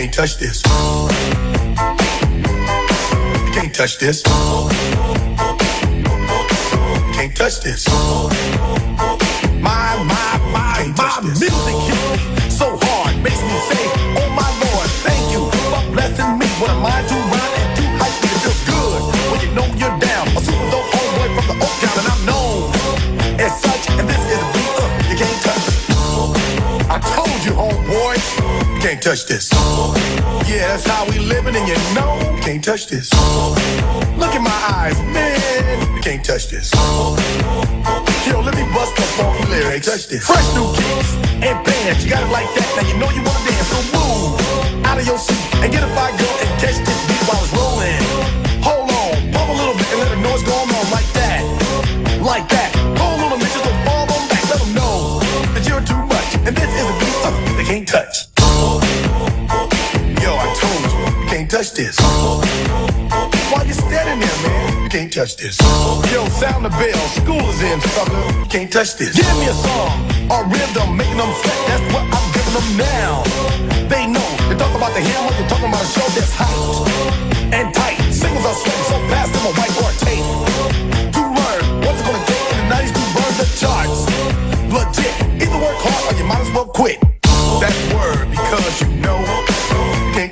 can't touch this. You can't touch this. You can't touch this. My, my, my, my music hits so hard, makes me say, Oh my Lord, thank you for blessing me. What a mind to can't touch this. yeah, that's how we living, and you know. Can't touch this. Look in my eyes, man. You can't touch this. Yo, let me bust the funky lyrics. Touch this. Fresh new kicks and bands. You got it like that. Now you know you wanna dance. So move out of your seat and get a fire girl and catch this beat while it's rolling. Hold on, pump a little bit and let the noise go on like that. Like that. Hold on minute, don't fall on back. Let them know that you're too much. And this is a beat uh, they can't touch. Can't touch this. Why you standing there, man? You can't touch this. Yo, sound the bell. School is in, sucker. You can't touch this. Give me a song, a rhythm, making them sweat. That's what I'm giving them now. They know. They talk about the hammer. You're talking about a show that's hot and tight. Singles are sweating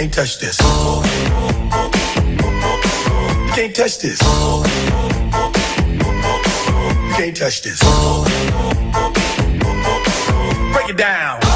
Can't touch this. You can't touch this. You can't touch this. Break it down.